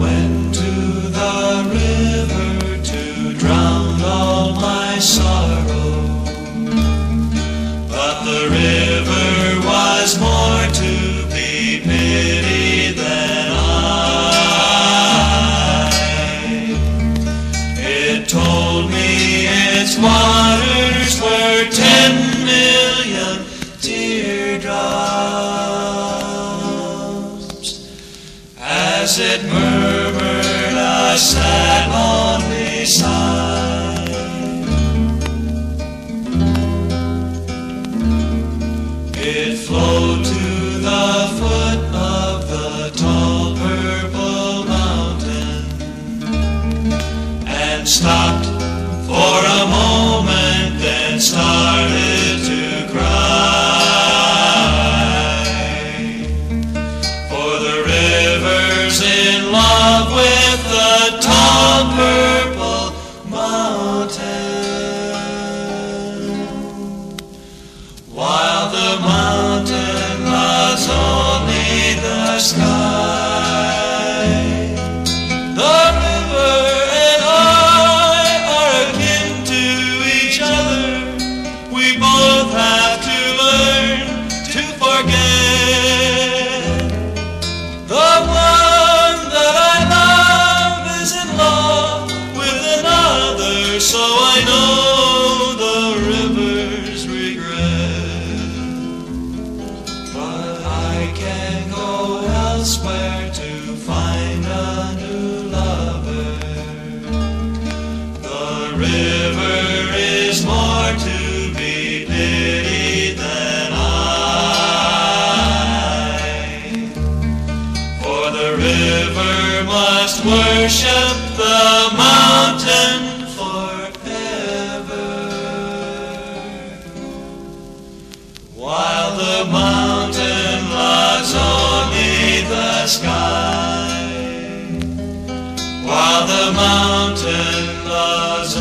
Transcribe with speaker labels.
Speaker 1: Went to the river to drown all my sorrow. But the river was more to be pitied than I. It told me its waters were ten million teardrops as it merged a sad, lonely sigh. It flowed to the foot of the tall purple mountain and stopped for a moment, purple mountain. While the mountain lies only the sky. The river and I are akin to each other. We both have so I know the river's regret. But I can go elsewhere to find a new lover. The river is more to be pitied than I. For the river must worship the mountain While the mountain lies only the sky, while the mountain lies